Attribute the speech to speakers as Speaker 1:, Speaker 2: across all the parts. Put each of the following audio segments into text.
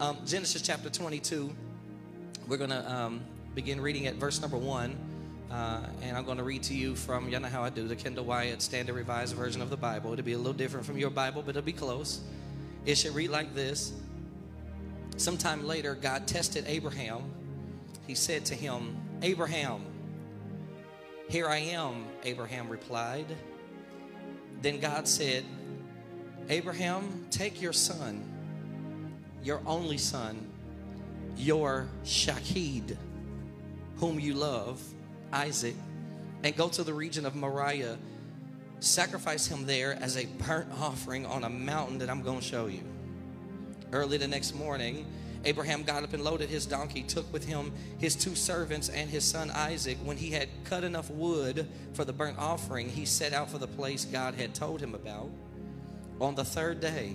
Speaker 1: Um, Genesis chapter 22. We're going to um, begin reading at verse number one. Uh, and I'm going to read to you from, you know how I do, the Kendall Wyatt Standard Revised Version of the Bible. It'll be a little different from your Bible, but it'll be close. It should read like this Sometime later, God tested Abraham. He said to him, Abraham, here I am, Abraham replied. Then God said, Abraham, take your son, your only son, your Yachid, whom you love, Isaac, and go to the region of Moriah. Sacrifice him there as a burnt offering on a mountain that I'm going to show you. Early the next morning, Abraham got up and loaded his donkey, took with him his two servants and his son Isaac. When he had cut enough wood for the burnt offering, he set out for the place God had told him about. On the third day,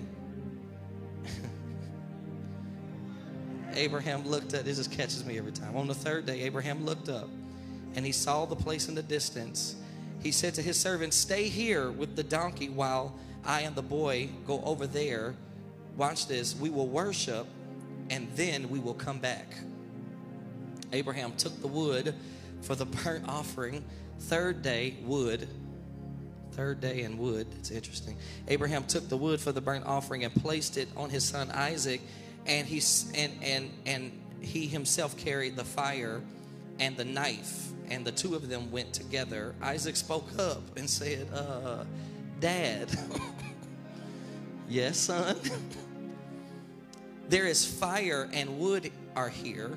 Speaker 1: Abraham looked up. This just catches me every time. On the third day, Abraham looked up and he saw the place in the distance. He said to his servants, Stay here with the donkey while I and the boy go over there. Watch this. We will worship and then we will come back. Abraham took the wood for the burnt offering. Third day, wood. Third day and wood. It's interesting. Abraham took the wood for the burnt offering and placed it on his son Isaac, and he and and and he himself carried the fire and the knife, and the two of them went together. Isaac spoke up and said, uh, "Dad, yes, son." There is fire and wood are here,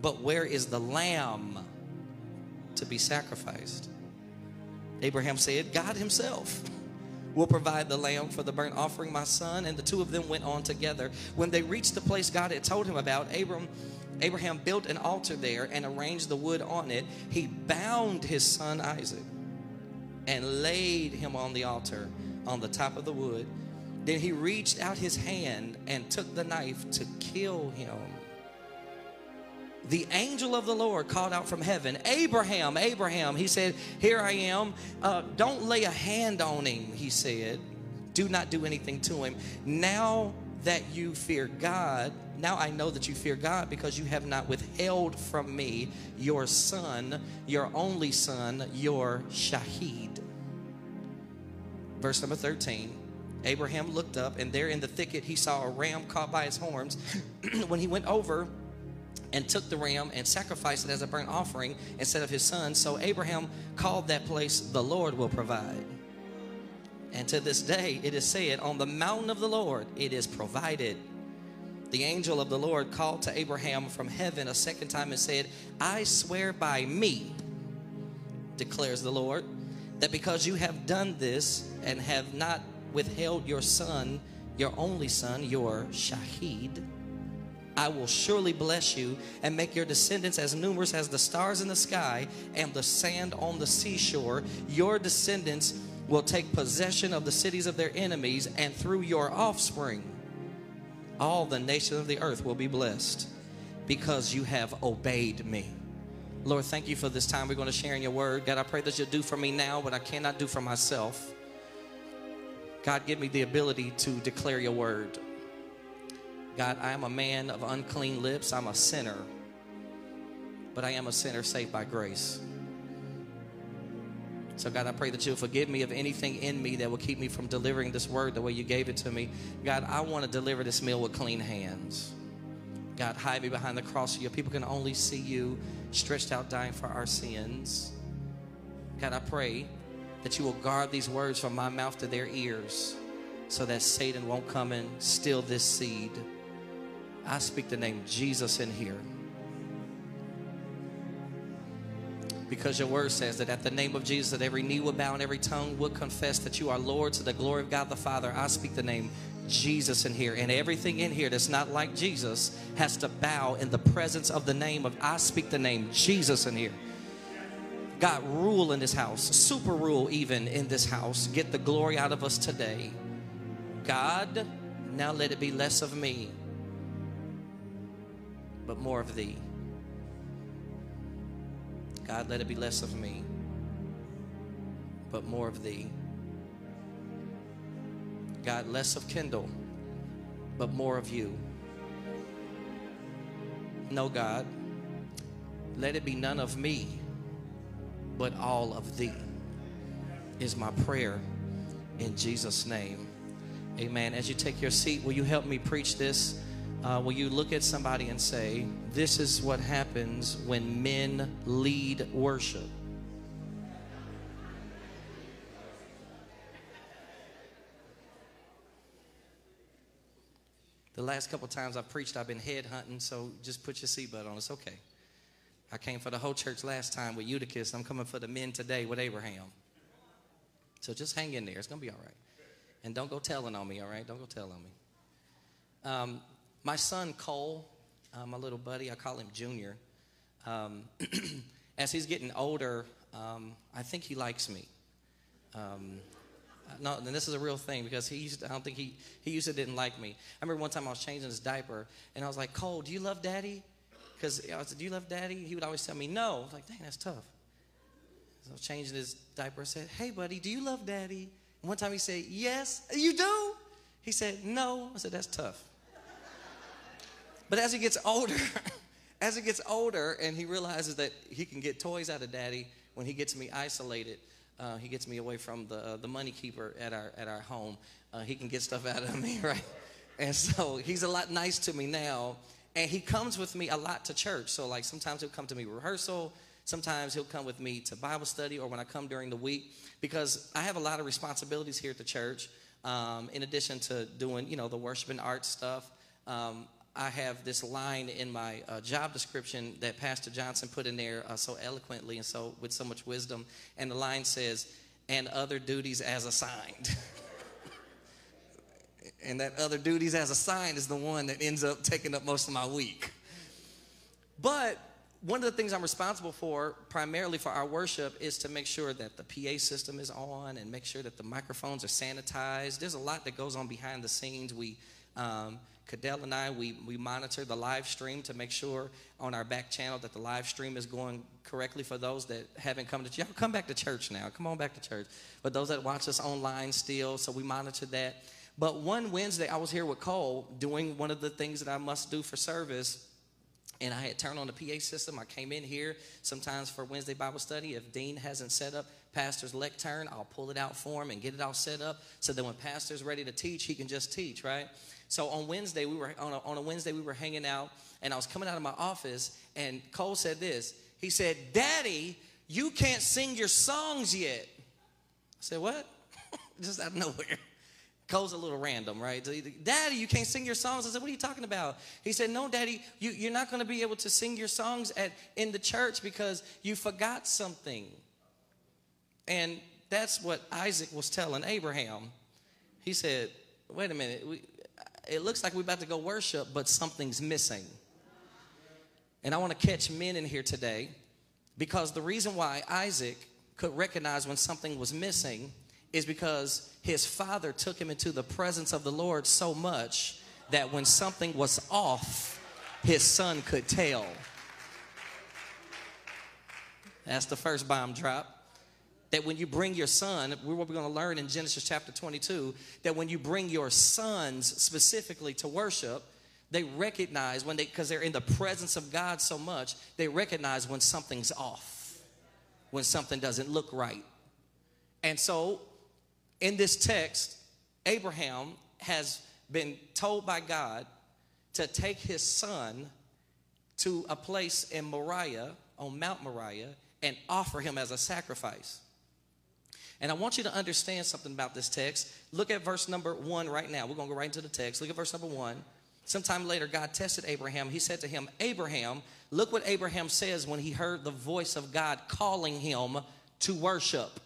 Speaker 1: but where is the lamb to be sacrificed? Abraham said, God Himself will provide the lamb for the burnt offering, my son. And the two of them went on together. When they reached the place God had told him about, Abram, Abraham built an altar there and arranged the wood on it. He bound his son Isaac and laid him on the altar on the top of the wood. Then he reached out his hand and took the knife to kill him. The angel of the Lord called out from heaven, Abraham, Abraham. He said, Here I am. Uh, don't lay a hand on him, he said. Do not do anything to him. Now that you fear God, now I know that you fear God because you have not withheld from me your son, your only son, your Yachid. Verse number 13. Abraham looked up, and there in the thicket he saw a ram caught by its horns. when he went over and took the ram and sacrificed it as a burnt offering instead of his son, so Abraham called that place, The Lord will provide. And to this day it is said, On the mountain of the Lord it is provided. The angel of the Lord called to Abraham from heaven a second time and said, I swear by me, declares the Lord, that because you have done this and have not withheld your son, your only son, your Yachid, I will surely bless you and make your descendants as numerous as the stars in the sky and the sand on the seashore. Your descendants will take possession of the cities of their enemies, and through your offspring, all the nations of the earth will be blessed because you have obeyed me. Lord, thank you for this time we're going to share in your word. God, I pray that you'll do for me now what I cannot do for myself. God, give me the ability to declare your word. God, I am a man of unclean lips. I'm a sinner, but I am a sinner saved by grace. So, God, I pray that you'll forgive me of anything in me that will keep me from delivering this word the way you gave it to me. God, I want to deliver this meal with clean hands. God, hide me behind the cross so your people can only see you stretched out, dying for our sins. God, I pray that you will guard these words from my mouth to their ears so that Satan won't come and steal this seed. I speak the name Jesus in here. Because your word says that at the name of Jesus, that every knee will bow and every tongue will confess that you are Lord to the glory of God the Father. I speak the name Jesus in here. And everything in here that's not like Jesus has to bow in the presence of the name of, I speak the name Jesus in here. God, rule in this house, super rule even in this house. Get the glory out of us today. God, now let it be less of me, but more of thee. God, let it be less of me, but more of thee. God, less of Kendall, but more of you. No, God, let it be none of me, but all of thee, is my prayer in Jesus' name. Amen. As you take your seat, will you help me preach this? Uh, will you look at somebody and say, This is what happens when men lead worship? The last couple times I've preached, I've been head hunting, so just put your seatbelt on. It's okay. I came for the whole church last time with Eutychus. I'm coming for the men today with Abraham. So just hang in there. It's going to be all right. And don't go telling on me, all right? Don't go telling on me. Um, my son, Cole, uh, my little buddy, I call him Junior, um, as he's getting older, um, I think he likes me. Um, no, and this is a real thing because he used to, I don't think he, he used to didn't like me. I remember one time I was changing his diaper and I was like, Cole, do you love daddy? Because I said, do you love daddy? He would always tell me no. I was like, dang, that's tough. So I was changing his diaper. I said, hey, buddy, do you love daddy? And one time he said, yes, you do? He said, no. I said, that's tough. But as he gets older, as he gets older and he realizes that he can get toys out of daddy when he gets me isolated, uh, he gets me away from the, uh, the money keeper at our, at our home. Uh, he can get stuff out of me, right? And so he's a lot nice to me now. And he comes with me a lot to church. So, like, sometimes he'll come to me rehearsal. Sometimes he'll come with me to Bible study or when I come during the week because I have a lot of responsibilities here at the church. Um, in addition to doing, you know, the worship and art stuff, um, I have this line in my uh, job description that Pastor Johnson put in there uh, so eloquently and so with so much wisdom. And the line says, and other duties as assigned. and that other duties as assigned is the one that ends up taking up most of my week. But one of the things I'm responsible for, primarily for our worship, is to make sure that the PA system is on and make sure that the microphones are sanitized. There's a lot that goes on behind the scenes. We um, Cadell and I, we, we monitor the live stream to make sure on our back channel that the live stream is going correctly for those that haven't come to church. Come back to church now. Come on back to church. But those that watch us online still, so we monitor that. But one Wednesday, I was here with Cole doing one of the things that I must do for service. And I had turned on the PA system. I came in here sometimes for Wednesday Bible study. If Dean hasn't set up pastor's lectern, I'll pull it out for him and get it all set up so that when pastor's ready to teach, he can just teach, right? So on Wednesday, we were on a, on a Wednesday, we were hanging out, and I was coming out of my office, and Cole said this. He said, Daddy, you can't sing your songs yet. I said, What? Just out of nowhere. Cole's a little random, right? Daddy, you can't sing your songs. I said, What are you talking about? He said, No, Daddy, you, are not going to be able to sing your songs at in the church because you forgot something. And that's what Isaac was telling Abraham. He said, Wait a minute, we, it looks like we're about to go worship, but something's missing. And I want to catch men in here today because the reason why Isaac could recognize when something was missing is because his father took him into the presence of the Lord so much that when something was off, his son could tell. That's the first bomb drop. That when you bring your son, we're what we're going to learn in Genesis chapter 22, that when you bring your sons specifically to worship, they recognize when they, because they're in the presence of God so much, they recognize when something's off, when something doesn't look right. And so in this text, Abraham has been told by God to take his son to a place in Moriah, on Mount Moriah, and offer him as a sacrifice. And I want you to understand something about this text. Look at verse number one right now. We're going to go right into the text. Look at verse number one. Sometime later, God tested Abraham. He said to him, Abraham, look what Abraham says when he heard the voice of God calling him to worship.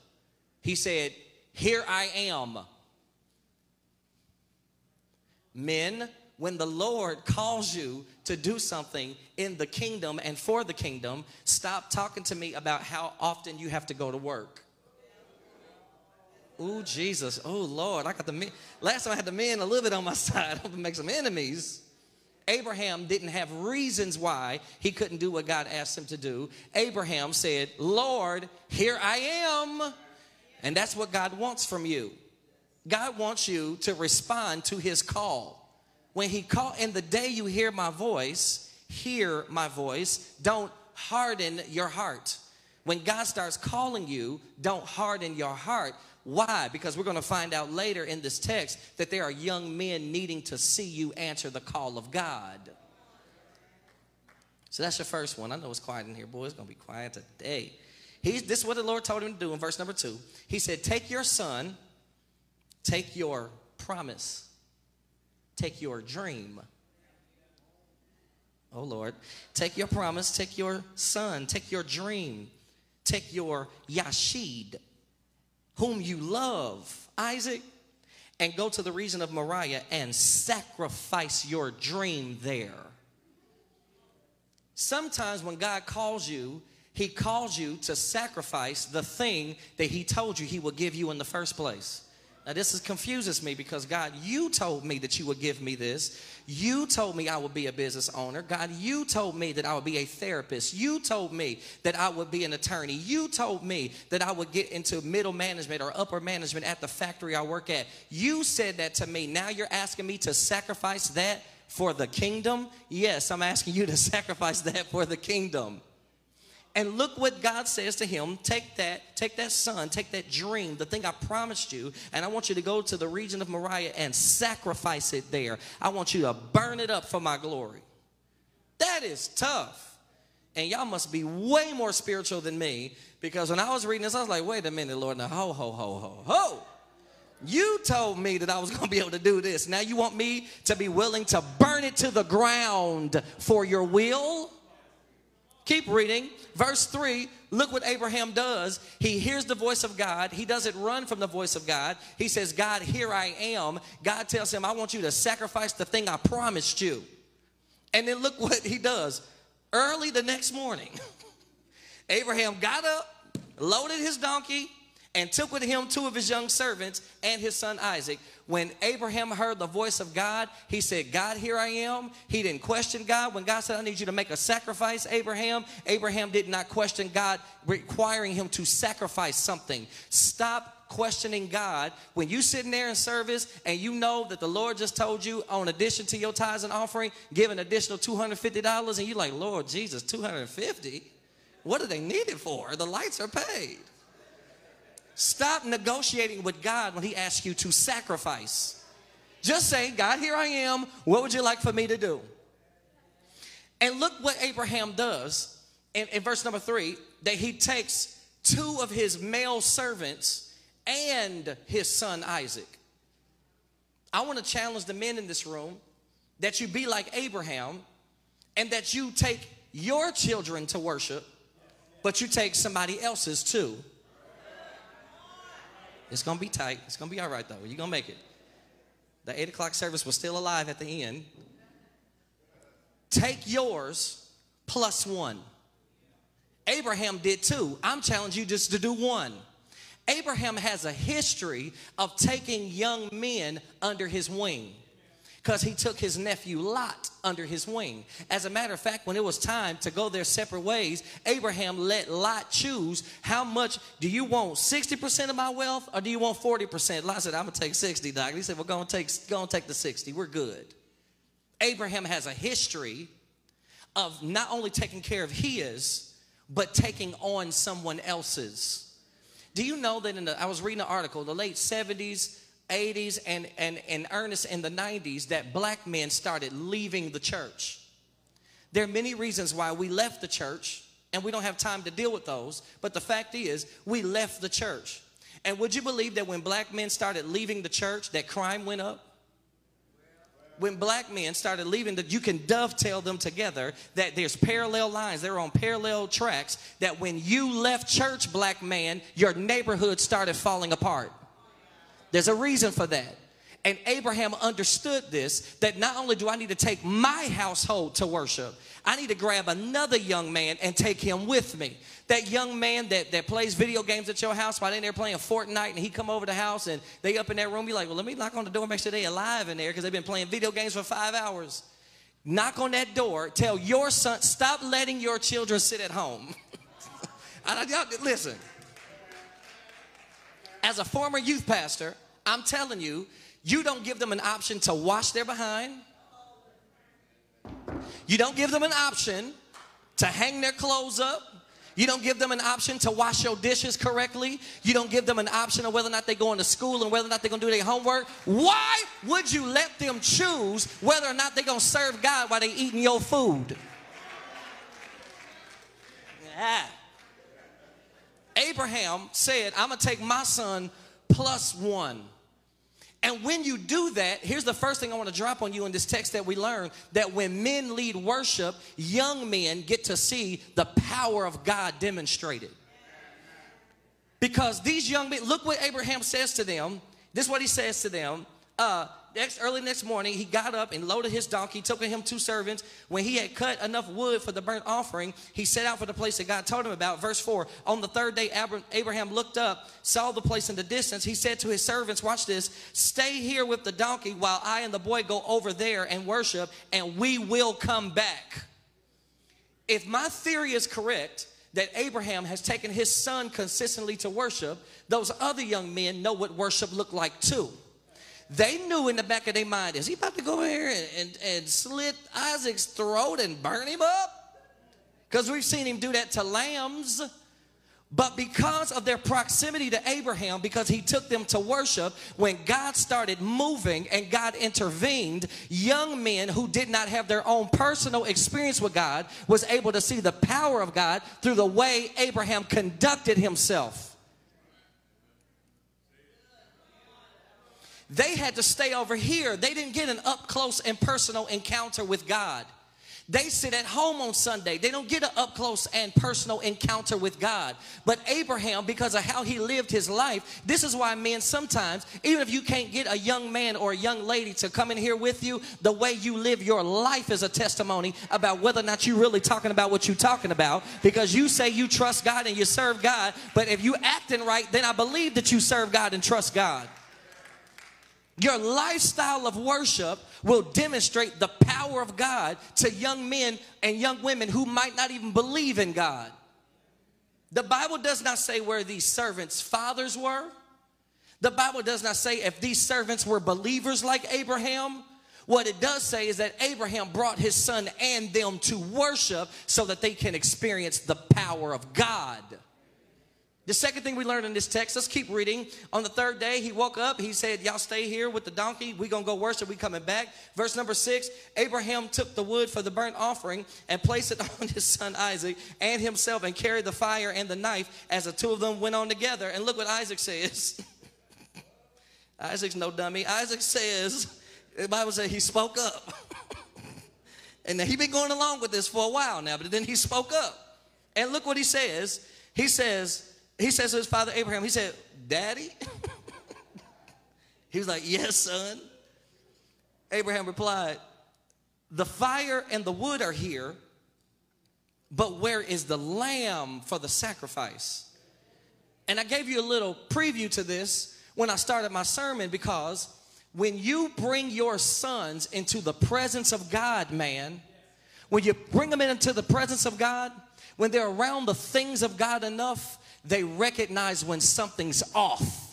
Speaker 1: He said, here I am. Men, when the Lord calls you to do something in the kingdom and for the kingdom, stop talking to me about how often you have to go to work. Oh, Jesus. Oh, Lord. I got the men. Last time I had the men a little bit on my side. I'm going to make some enemies. Abraham didn't have reasons why he couldn't do what God asked him to do. Abraham said, Lord, here I am. And that's what God wants from you. God wants you to respond to his call. When he called, in the day you hear my voice, hear my voice, don't harden your heart. When God starts calling you, don't harden your heart. Why? Because we're going to find out later in this text that there are young men needing to see you answer the call of God. So that's your first one. I know it's quiet in here, boy. It's going to be quiet today. He's, this is what the Lord told him to do in verse number two. He said, Take your son, take your promise, take your dream. Oh Lord, take your promise, take your son, take your dream, take your Yachid, whom you love, Isaac, and go to the region of Moriah and sacrifice your dream there. Sometimes when God calls you, he calls you to sacrifice the thing that he told you he would give you in the first place. Now, this is, confuses me because God, you told me that you would give me this. You told me I would be a business owner. God, you told me that I would be a therapist. You told me that I would be an attorney. You told me that I would get into middle management or upper management at the factory I work at. You said that to me. Now you're asking me to sacrifice that for the kingdom? Yes, I'm asking you to sacrifice that for the kingdom. And look what God says to him take that, take that son, take that dream, the thing I promised you, and I want you to go to the region of Moriah and sacrifice it there. I want you to burn it up for my glory. That is tough. And y'all must be way more spiritual than me because when I was reading this, I was like, wait a minute, Lord, now ho, ho, ho, ho, ho. You told me that I was going to be able to do this. Now you want me to be willing to burn it to the ground for your will? Keep reading. Verse 3, look what Abraham does. He hears the voice of God. He doesn't run from the voice of God. He says, God, here I am. God tells him, I want you to sacrifice the thing I promised you. And then look what he does. Early the next morning, Abraham got up, loaded his donkey, and took with him two of his young servants and his son Isaac. When Abraham heard the voice of God, he said, God, here I am. He didn't question God. When God said, I need you to make a sacrifice, Abraham, Abraham did not question God, requiring him to sacrifice something. Stop questioning God when you sitting there in service and you know that the Lord just told you on addition to your tithes and offering, give an additional $250 and you're like, Lord Jesus, 250? What do they need it for? The lights are paid. Stop negotiating with God when He asks you to sacrifice. Just say, God, here I am. What would you like for me to do? And look what Abraham does in, in verse number three that he takes two of his male servants and his son Isaac. I want to challenge the men in this room that you be like Abraham and that you take your children to worship, but you take somebody else's too. It's going to be tight. It's going to be all right, though. You're going to make it. The 8 o'clock service was still alive at the end. Take yours plus one. Abraham did two. I'm challenging you just to do one. Abraham has a history of taking young men under his wing because he took his nephew Lot under his wing. As a matter of fact, when it was time to go their separate ways, Abraham let Lot choose how much do you want 60% of my wealth or do you want 40%? Lot said, I'm gonna take 60, Doc. He said, We're gonna take, gonna take the 60. We're good. Abraham has a history of not only taking care of his, but taking on someone else's. Do you know that in the, I was reading an article, the late 70s, 80s and, and, and earnest in the 90s that black men started leaving the church. There are many reasons why we left the church, and we don't have time to deal with those, but the fact is, we left the church. And would you believe that when black men started leaving the church, that crime went up? When black men started leaving, that you can dovetail them together, that there's parallel lines, they're on parallel tracks, that when you left church, black man, your neighborhood started falling apart. There's a reason for that. And Abraham understood this that not only do I need to take my household to worship, I need to grab another young man and take him with me. That young man that, that plays video games at your house while they're there playing Fortnite and he come over the house and they up in that room, be like, well, let me knock on the door, make sure they alive in there because they've been playing video games for five hours. Knock on that door, tell your son, stop letting your children sit at home. I, listen, as a former youth pastor, I'm telling you, you don't give them an option to wash their behind. You don't give them an option to hang their clothes up. You don't give them an option to wash your dishes correctly. You don't give them an option of whether or not they're going to school and whether or not they're going to do their homework. Why would you let them choose whether or not they're going to serve God while they're eating your food? Yeah. Abraham said, I'm going to take my son plus one. And when you do that, here's the first thing I want to drop on you in this text that we learn that when men lead worship, young men get to see the power of God demonstrated. Because these young men, look what Abraham says to them. This is what he says to them. Uh, next early next morning, he got up and loaded his donkey, took him two servants. When he had cut enough wood for the burnt offering, he set out for the place that God told him about. Verse 4 On the third day, Abraham looked up, saw the place in the distance. He said to his servants, Watch this, stay here with the donkey while I and the boy go over there and worship, and we will come back. If my theory is correct, that Abraham has taken his son consistently to worship, those other young men know what worship looked like too. They knew in the back of their mind, is he about to go here and, and, and slit Isaac's throat and burn him up? Because we've seen him do that to lambs. But because of their proximity to Abraham, because he took them to worship, when God started moving and God intervened, young men who did not have their own personal experience with God was able to see the power of God through the way Abraham conducted himself. They had to stay over here. They didn't get an up close and personal encounter with God. They sit at home on Sunday. They don't get an up close and personal encounter with God. But Abraham, because of how he lived his life, this is why men sometimes, even if you can't get a young man or a young lady to come in here with you, the way you live your life is a testimony about whether or not you're really talking about what you're talking about. Because you say you trust God and you serve God, but if you acting right, then I believe that you serve God and trust God. Your lifestyle of worship will demonstrate the power of God to young men and young women who might not even believe in God. The Bible does not say where these servants' fathers were. The Bible does not say if these servants were believers like Abraham. What it does say is that Abraham brought his son and them to worship so that they can experience the power of God. The second thing we learned in this text, let's keep reading. On the third day, he woke up. He said, Y'all stay here with the donkey. we going to go worship. We coming back. Verse number six Abraham took the wood for the burnt offering and placed it on his son Isaac and himself and carried the fire and the knife as the two of them went on together. And look what Isaac says. Isaac's no dummy. Isaac says, the Bible says he spoke up. and he been going along with this for a while now, but then he spoke up. And look what he says. He says, he says to his father Abraham, he said, Daddy? he was like, Yes, son. Abraham replied, The fire and the wood are here, but where is the lamb for the sacrifice? And I gave you a little preview to this when I started my sermon because when you bring your sons into the presence of God, man, when you bring them into the presence of God, when they're around the things of God enough, they recognize when something's off.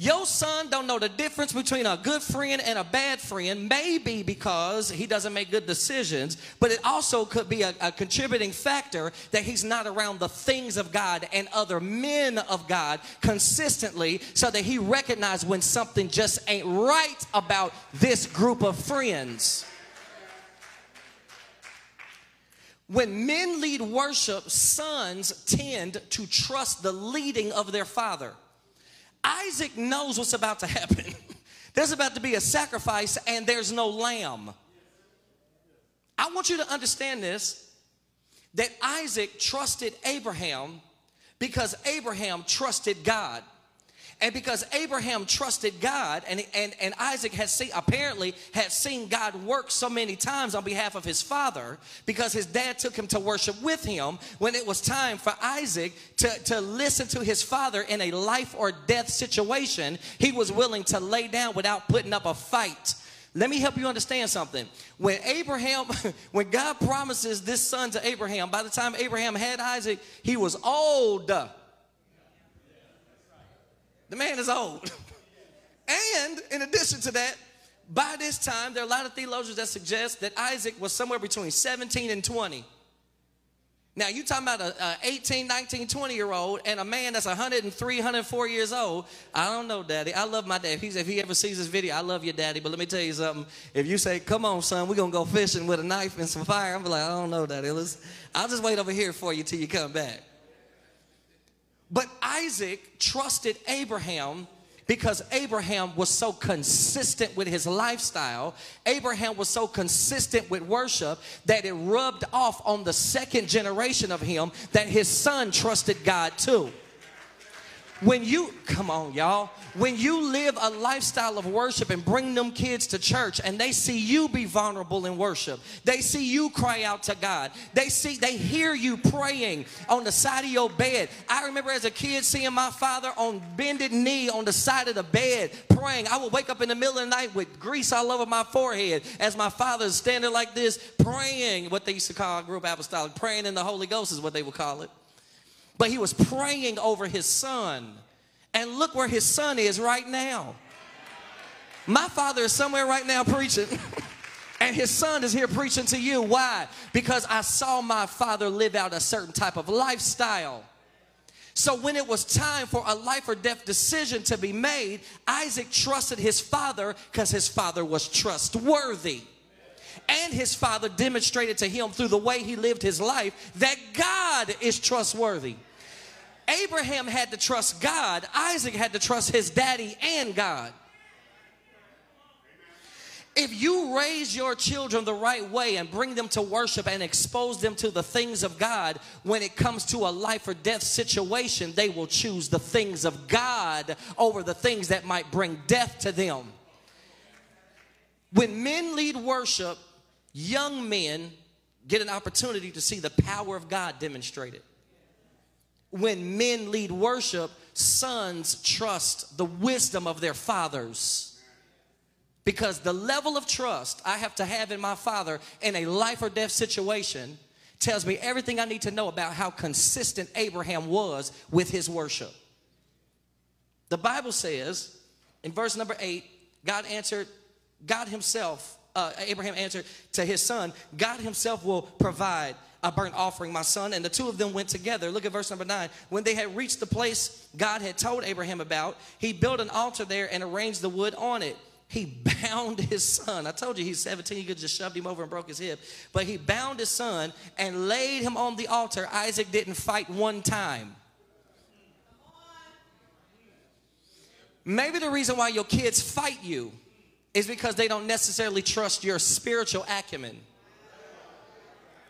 Speaker 1: Your son don't know the difference between a good friend and a bad friend, maybe because he doesn't make good decisions, but it also could be a, a, contributing factor that he's not around the things of God and other men of God consistently so that he recognizes when something just ain't right about this group of friends. When men lead worship, sons tend to trust the leading of their father. Isaac knows what's about to happen. there's about to be a sacrifice and there's no lamb. I want you to understand this that Isaac trusted Abraham because Abraham trusted God. And because Abraham trusted God and, and, and Isaac had seen, apparently had seen God work so many times on behalf of his father, because his dad took him to worship with him, when it was time for Isaac to, to listen to his father in a life or death situation, he was willing to lay down without putting up a fight. Let me help you understand something. When Abraham, when God promises this son to Abraham, by the time Abraham had Isaac, he was old. The man is old. and in addition to that, By this time, there are a lot of theologians that suggest that Isaac was somewhere between 17 and 20. Now, you talking about a, a 18, 19, 20 year old and a man that's 103, 104 years old. I don't know, daddy. I love my dad. If, if he ever sees this video, I love you, daddy. But let me tell you something. If you say, come on, son, we're going to go fishing with a knife and some fire, I'm like, I don't know, daddy. Let's, I'll just wait over here for you till you come back. But Isaac trusted Abraham because Abraham was so consistent with his lifestyle, Abraham was so consistent with worship that it rubbed off on the second generation of him that his son trusted God too. When you, come on, y'all, when you live a lifestyle of worship and bring them kids to church and they see you be vulnerable in worship, they see you cry out to God, they see, they hear you praying on the side of your bed. I remember as a kid seeing my father on bended knee on the side of the bed praying. I would wake up in the middle of the night with grease all over my forehead as my father is standing like this praying, what they used to call group apostolic, praying in the Holy Ghost is what they would call it but he was praying over his son. And look where his son is right now. My father is somewhere right now preaching. and his son is here preaching to you. Why? Because I saw my father live out a certain type of lifestyle. So when it was time for a life or death decision to be made, Isaac trusted his father because his father was trustworthy. And his father demonstrated to him through the way he lived his life that God is trustworthy. Abraham had to trust God, Isaac had to trust his daddy and God. If you raise your children the right way and bring them to worship and expose them to the things of God, when it comes to a life or death situation, they will choose the things of God over the things that might bring death to them. When men lead worship, young men get an opportunity to see the power of God demonstrated when men lead worship, sons trust the wisdom of their fathers. Because the level of trust I have to have in my father in a life or death situation tells me everything I need to know about how consistent Abraham was with his worship. The Bible says in verse number eight, God answered, God Himself, uh, Abraham answered to his son, God Himself will provide a burnt offering, my son. And the two of them went together. Look at verse number nine. When they had reached the place God had told Abraham about, he built an altar there and arranged the wood on it. He bound his son. I told you he's 17. You could just shoved him over and broke his hip. But he bound his son and laid him on the altar. Isaac didn't fight one time. Maybe the reason why your kids fight you is because they don't necessarily trust your spiritual acumen.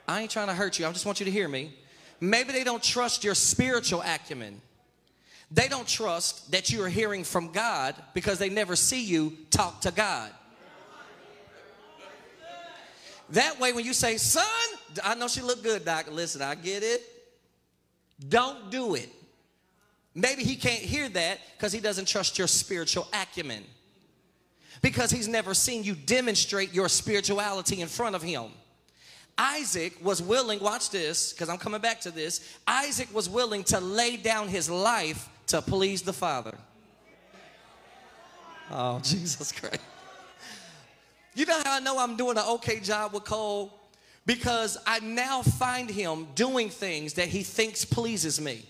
Speaker 1: I ain't trying to hurt you. I just want you to hear me. Maybe they don't trust your spiritual acumen. They don't trust that you are hearing from God because they never see you talk to God. That way, when you say, son, I know she looked good, doctor. Listen, I get it. Don't do it. Maybe he can't hear that because he doesn't trust your spiritual acumen. Because he's never seen you demonstrate your spirituality in front of him. Isaac was willing, watch this, because I'm coming back to this. Isaac was willing to lay down his life to please the Father. Oh, Jesus Christ. You know how I know I'm doing an okay job with Cole? Because I now find him doing things that he thinks pleases me.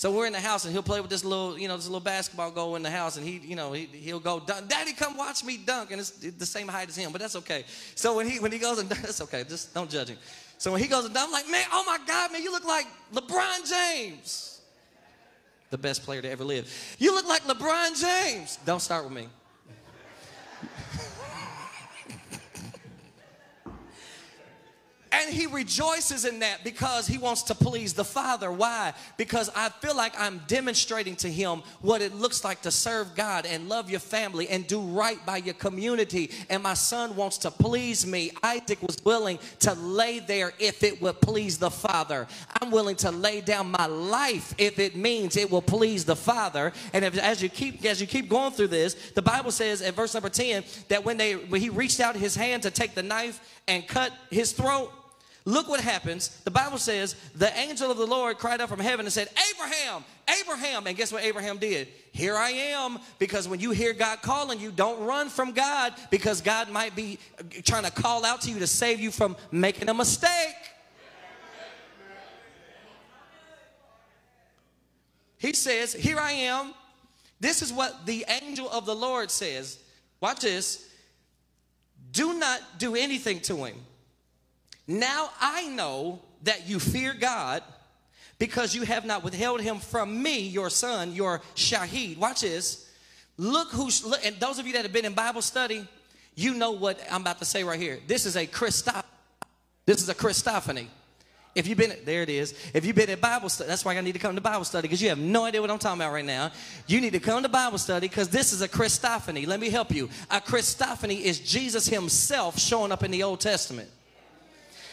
Speaker 1: So we're in the house and he'll play with this little, you know, this little basketball goal in the house and he, you know, he, he'll go, dunk. Daddy, come watch me dunk. And it's the same height as him, but that's okay. So when he, when he goes and that's okay. Just don't judge him. So when he goes and dunk, I'm like, man, oh my God, man, you look like LeBron James. The best player to ever live. You look like LeBron James. Don't start with me. And he rejoices in that because he wants to please the Father. Why? Because I feel like I'm demonstrating to him what it looks like to serve God and love your family and do right by your community. And my son wants to please me. Isaac was willing to lay there if it would please the Father. I'm willing to lay down my life if it means it will please the Father. And if, as you keep as you keep going through this, the Bible says in verse number 10 that when they when he reached out his hand to take the knife and cut his throat, look what happens. The Bible says the angel of the Lord cried out from heaven and said, Abraham, Abraham. And guess what Abraham did? Here I am. Because when you hear God calling you, don't run from God because God might be trying to call out to you to save you from making a mistake. He says, Here I am. This is what the angel of the Lord says. Watch this. Do not do anything to him. Now I know that you fear God because you have not withheld him from me, your son, your Yachid. Watch this. Look who's, look, and those of you that have been in Bible study, you know what I'm about to say right here. This is a Christoph. This is a Christophany. If you've been, there it is. If you've been at Bible study, that's why I need to come to Bible study because you have no idea what I'm talking about right now. You need to come to Bible study because this is a Christophany. Let me help you. A Christophany is Jesus himself showing up in the Old Testament.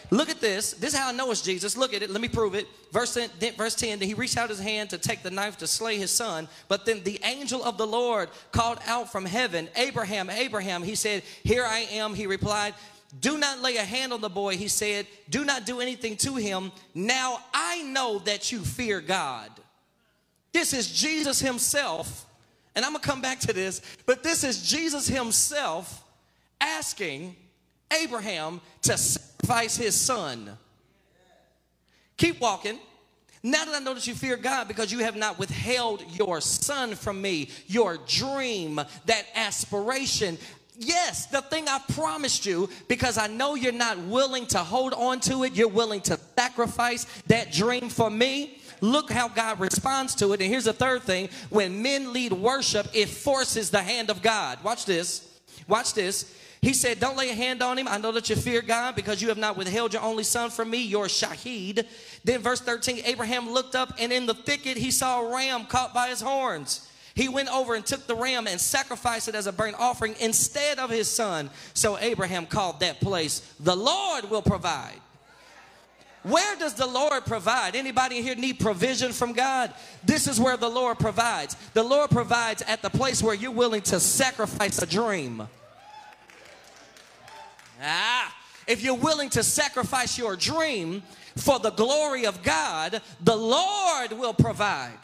Speaker 1: Look at this. This is how I know it's Jesus. Look at it. Let me prove it. Verse 10, verse 10 he reached out his hand to take the knife to slay his son. But then the angel of the Lord called out from heaven, Abraham, Abraham. He said, Here I am. He replied, do not lay a hand on the boy, he said. Do not do anything to him. Now I know that you fear God. This is Jesus himself, and I'm gonna come back to this, but this is Jesus himself asking Abraham to sacrifice his son. Keep walking. Now that I know that you fear God because you have not withheld your son from me, your dream, that aspiration, Yes, the thing I promised you, because I know you're not willing to hold on to it, you're willing to sacrifice that dream for me. Look how God responds to it. And here's the third thing when men lead worship, it forces the hand of God. Watch this. Watch this. He said, Don't lay a hand on him. I know that you fear God because you have not withheld your only son from me, your Yachid. Then, verse 13 Abraham looked up, and in the thicket he saw a ram caught by his horns. He went over and took the ram and sacrificed it as a burnt offering instead of his son. So Abraham called that place, The Lord will provide. Where does the Lord provide? Anybody here need provision from God? This is where the Lord provides. The Lord provides at the place where you're willing to sacrifice a dream. Ah, if you're willing to sacrifice your dream for the glory of God, the Lord will provide.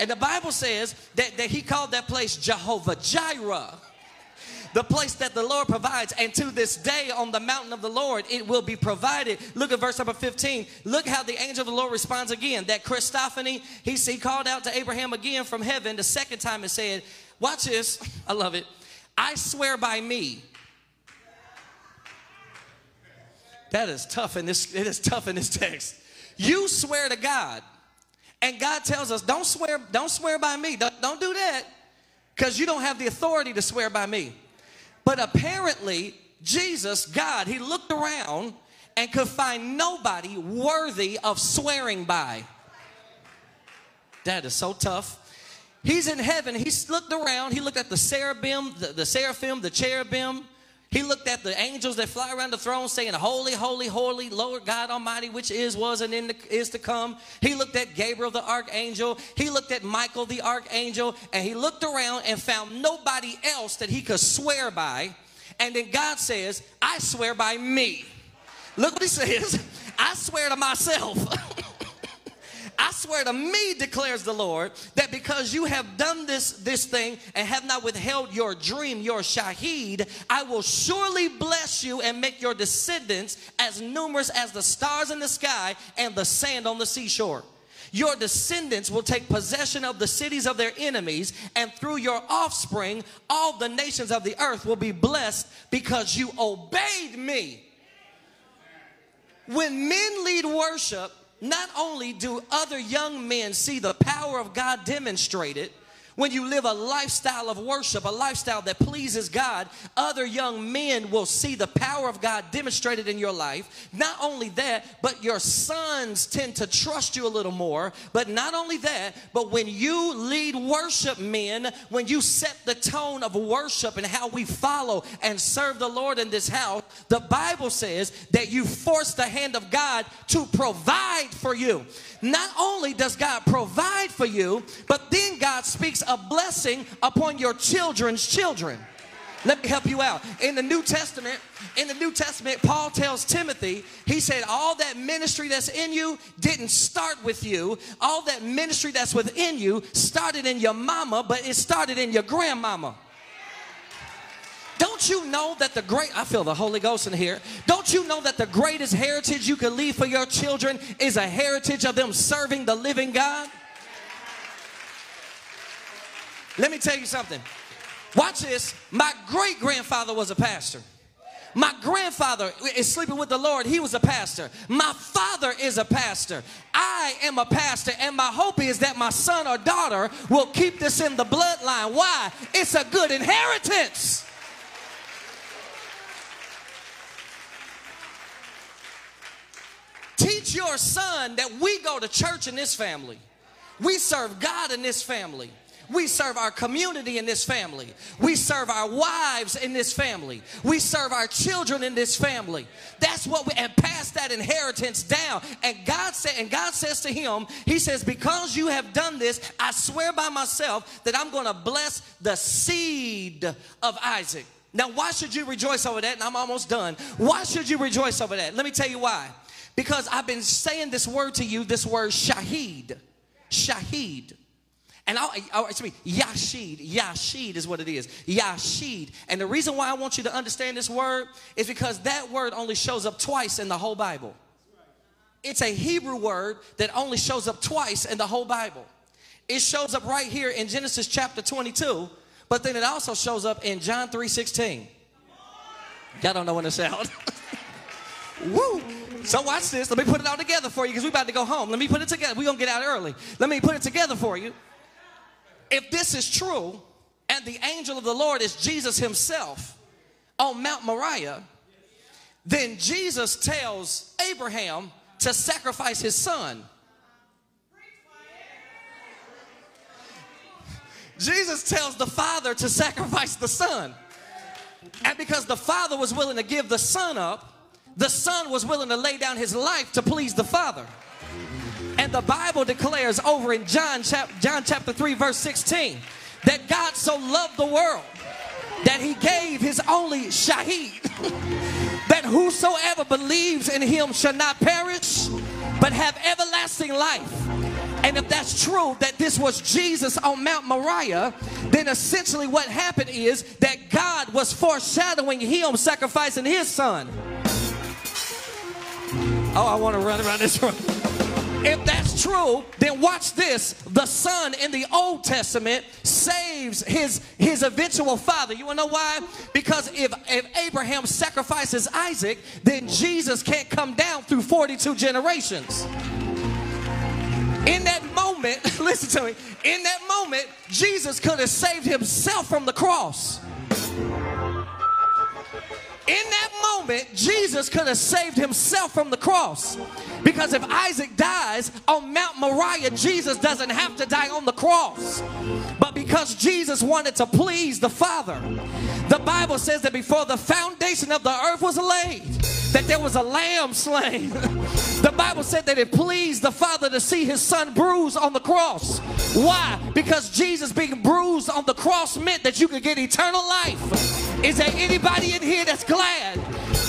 Speaker 1: And the Bible says that, that he called that place Jehovah Jireh the place that the Lord provides. And to this day, on the mountain of the Lord, it will be provided. Look at verse number 15. Look how the angel of the Lord responds again. That Christophany, he, he called out to Abraham again from heaven. The second time, and said, Watch this. I love it. I swear by me. That is tough in this, it is tough in this text. You swear to God and God tells us, don't swear, don't swear by me. Don't, don't do that because you don't have the authority to swear by me. But apparently, Jesus, God, he looked around and could find nobody worthy of swearing by. That is so tough. He's in heaven. He looked around. He looked at the seraphim, the, the seraphim, the cherubim, he looked at the angels that fly around the throne saying, Holy, holy, holy, Lord God Almighty, which is, was, and the, is to come. He looked at Gabriel the archangel. He looked at Michael the archangel. And he looked around and found nobody else that he could swear by. And then God says, I swear by me. Look what he says. I swear to myself. I swear to me, declares the Lord, that because you have done this, this thing and have not withheld your dream, your yachid, I will surely bless you and make your descendants as numerous as the stars in the sky and the sand on the seashore. Your descendants will take possession of the cities of their enemies, and through your offspring, all the nations of the earth will be blessed because you obeyed me. When men lead worship, not only do other young men see the power of God demonstrated, when you live a lifestyle of worship, a lifestyle that pleases God, other young men will see the power of God demonstrated in your life. Not only that, but your sons tend to trust you a little more. But not only that, but when you lead worship men, when you set the tone of worship and how we follow and serve the Lord in this house, the Bible says that you force the hand of God to provide for you. Not only does God provide for you, but then God speaks a blessing upon your children's children. Let me help you out. In the New Testament, in the New Testament, Paul tells Timothy, he said, All that ministry that's in you didn't start with you. All that ministry that's within you started in your mama, but it started in your grandmama. Don't you know that the great, I feel the Holy Ghost in here. Don't you know that the greatest heritage you can leave for your children is a heritage of them serving the living God? Let me tell you something. Watch this. My great grandfather was a pastor. My grandfather is sleeping with the Lord. He was a pastor. My father is a pastor. I am a pastor. And my hope is that my son or daughter will keep this in the bloodline. Why? It's a good inheritance. Teach your son that we go to church in this family. We serve God in this family. We serve our community in this family. We serve our wives in this family. We serve our children in this family. That's what we and pass that inheritance down. And God said, and God says to him, He says, Because you have done this, I swear by myself that I'm going to bless the seed of Isaac. Now, why should you rejoice over that? And I'm almost done. Why should you rejoice over that? Let me tell you why. Because I've been saying this word to you, this word shahid. Shahid. And I'll, I'll excuse me, Yachid. Yachid is what it is. Yachid. And the reason why I want you to understand this word is because that word only shows up twice in the whole Bible. It's a Hebrew word that only shows up twice in the whole Bible. It shows up right here in Genesis chapter 22, but then it also shows up in John 3:16. Y'all don't know when to shout. Woo! So watch this. Let me put it all together for you because we're about to go home. Let me put it together. We're gonna get out early. Let me put it together for you if this is true, and the angel of the Lord is Jesus himself on Mount Moriah, then Jesus tells Abraham to sacrifice his son. Jesus tells the father to sacrifice the son. And because the father was willing to give the son up, the son was willing to lay down his life to please the father. And the Bible declares over in John, chap- John chapter 3, verse 16, that God so loved the world that he gave his only shahid, that whosoever believes in him shall not perish, but have everlasting life. And if that's true, that this was Jesus on Mount Moriah, then essentially what happened is that God was foreshadowing him sacrificing his son. Oh, I want to run around this room. If that's true, then watch this. The son in the Old Testament saves his, his eventual father. You want to know why? Because if, if Abraham sacrifices Isaac, then Jesus can't come down through 42 generations. In that moment, listen to me, in that moment, Jesus could have saved himself from the cross. In that moment, Jesus could have saved himself from the cross. Because if Isaac dies on Mount Moriah, Jesus doesn't have to die on the cross. But because Jesus wanted to please the Father, the Bible says that before the foundation of the earth was laid, that there was a lamb slain. the Bible said that it pleased the Father to see his son bruised on the cross. Why? Because Jesus being bruised on the cross meant that you could get eternal life. Is there anybody in here that's glad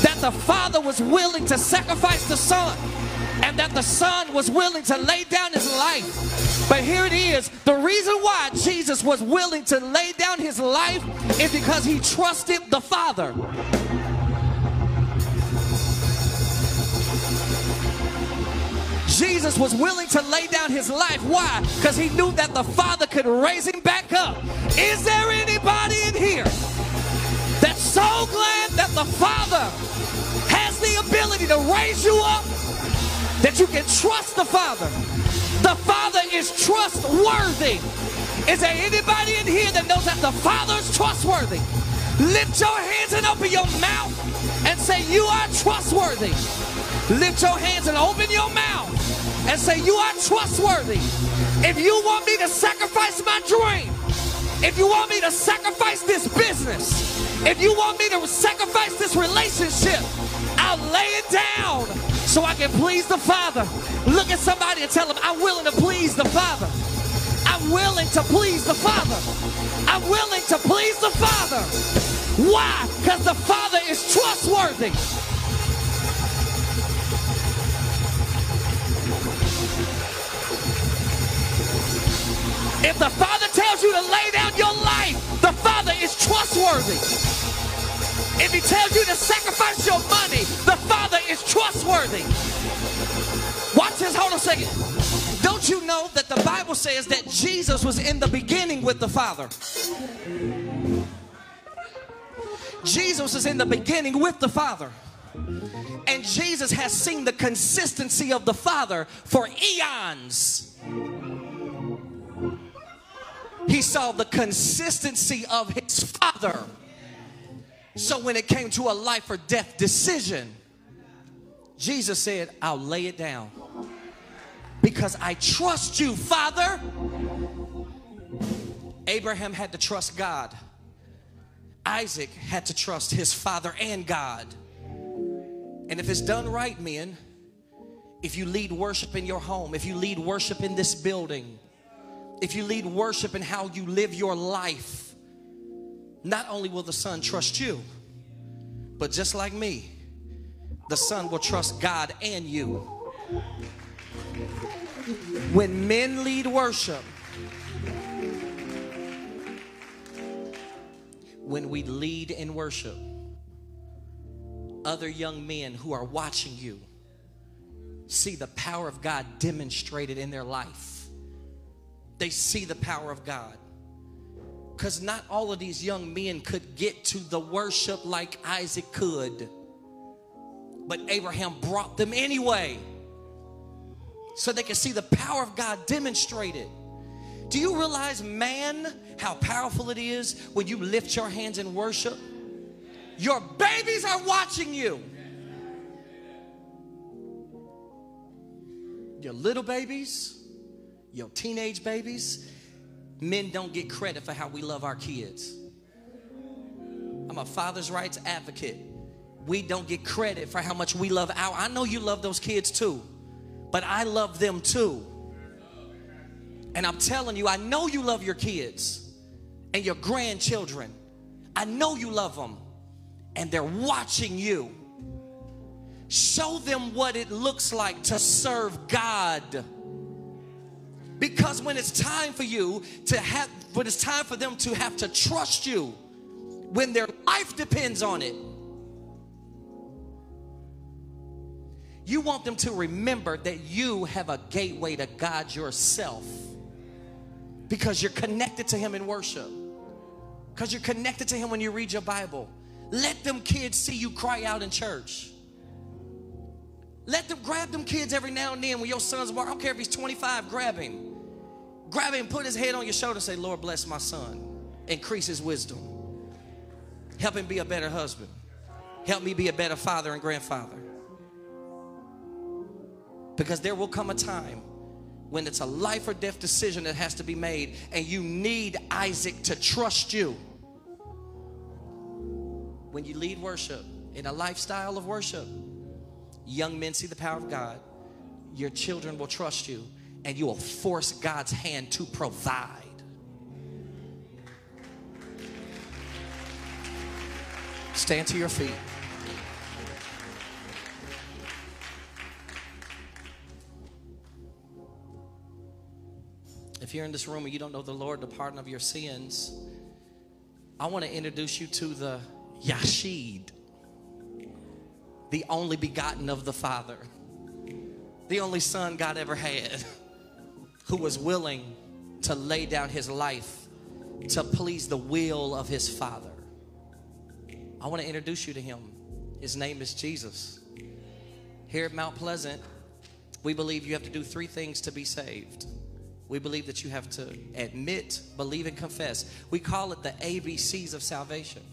Speaker 1: that the Father was willing to sacrifice the Son? and that the Son was willing to lay down his life. But here it is the reason why Jesus was willing to lay down his life is because he trusted the Father. Jesus was willing to lay down his life. Why? Because he knew that the Father could raise him back up. Is there anybody in here that's so glad that the Father has the ability to raise you up that you can trust the Father? The Father is trustworthy. Is there anybody in here that knows that the Father is trustworthy? Lift your hands and open your mouth and say, You are trustworthy. Lift your hands and open your mouth and say, You are trustworthy. If you want me to sacrifice my dream, if you want me to sacrifice this business, if you want me to sacrifice this relationship, I'll lay it down so I can please the Father. Look at somebody and tell them, I'm willing to please the Father. I'm willing to please the Father. I'm willing to please the Father. Why? Because the Father is trustworthy. If the Father tells you to lay down your life, the Father is trustworthy. If He tells you to sacrifice your money, the Father is trustworthy. Watch this, hold on a second. Don't you know that the Bible says that Jesus was in the beginning with the Father? Jesus is in the beginning with the Father. And Jesus has seen the consistency of the Father for eons. He saw the consistency of his Father. So when it came to a life or death decision, Jesus said, I'll lay it down because I trust you, Father. Abraham had to trust God. Isaac had to trust his father and God. And if it's done right, men, if you lead worship in your home, if you lead worship in this building, if you lead worship and how you live your life, not only will the Son trust you, but just like me, the Son will trust God and you. When men lead worship, when we lead in worship, other young men who are watching you see the power of God demonstrated in their life. They see the power of God. Because not all of these young men could get to the worship like Isaac could. But Abraham brought them anyway. So they could see the power of God demonstrated. Do you realize, man, how powerful it is when you lift your hands in worship? Your babies are watching you. Your little babies, your teenage babies, men don't get credit for how we love our kids. I'm a father's rights advocate. We don't get credit for how much we love our. I know you love those kids too, but I love them too. And I'm telling you, I know you love your kids and your grandchildren. I know you love them and they're watching you. Show them what it looks like to serve God. Because when it's time for you to have, when it's time for them to have to trust you, when their life depends on it, you want them to remember that you have a gateway to God yourself because you're connected to Him in worship, because you're connected to Him when you read your Bible. Let them kids see you cry out in church. Let them grab them kids every now and then when your son's I don't care if he's 25, grab him. Grab him, put his head on your shoulder, say, Lord, bless my son. Increase his wisdom. Help him be a better husband. Help me be a better father and grandfather. Because there will come a time when it's a life or death decision that has to be made, and you need Isaac to trust you. When you lead worship in a lifestyle of worship, young men see the power of God, your children will trust you, and you will force God's hand to provide. Stand to your feet. If you're in this room and you don't know the Lord, the pardon of your sins, I want to introduce you to the Yachid, the only begotten of the Father, the only Son God ever had, who was willing to lay down his life to please the will of his Father. I want to introduce you to him. His name is Jesus. Here at Mount Pleasant, we believe you have to do three things to be saved. We believe that you have to admit, believe, and confess. We call it the ABCs of salvation.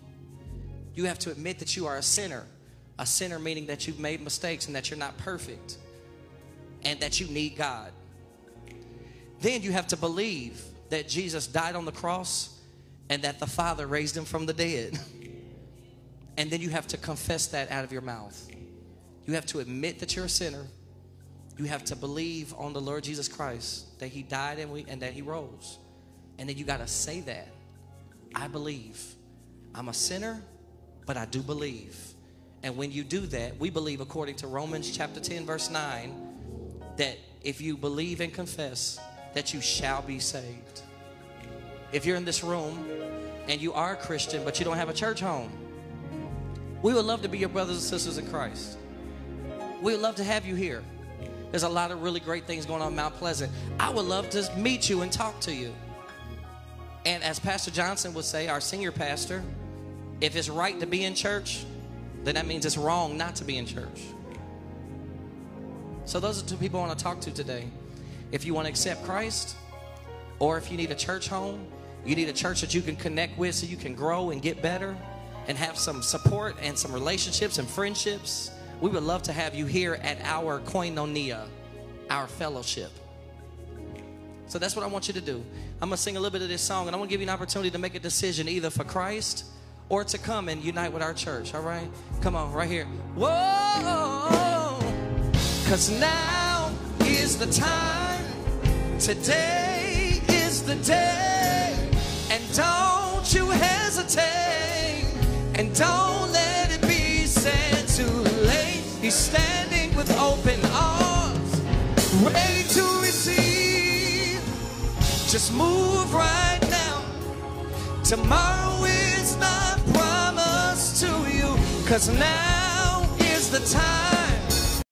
Speaker 1: You have to admit that you are a sinner. A sinner meaning that you've made mistakes and that you're not perfect and that you need God. Then you have to believe that Jesus died on the cross and that the Father raised him from the dead. And then you have to confess that out of your mouth. You have to admit that you're a sinner you have to believe on the Lord Jesus Christ that He died and, we, and that He rose. And then you got to say that. I believe. I'm a sinner, but I do believe. And when you do that, we believe according to Romans chapter 10, verse 9, that if you believe and confess, that you shall be saved. If you're in this room and you are a Christian, but you don't have a church home, we would love to be your brothers and sisters in Christ. We would love to have you here. There's a lot of really great things going on in Mount Pleasant. I would love to meet you and talk to you. And as Pastor Johnson would say, our senior pastor, if it's right to be in church, then that means it's wrong not to be in church. So those are two people I want to talk to today. If you want to accept Christ, or if you need a church home, you need a church that you can connect with so you can grow and get better and have some support and some relationships and friendships, we would love to have you here at our koinonia, our fellowship. So that's what I want you to do. I'm going to sing a little bit of this song and I want to give you an opportunity to make a decision either for Christ or to come and unite with our church, all right? Come on, right here. Whoa, because now is the time. Today is the day. And don't you hesitate. And don't let it be said too late. He's standing with open arms, ready to receive. Just move right now. Tomorrow is not promised to you. Cause now is the time.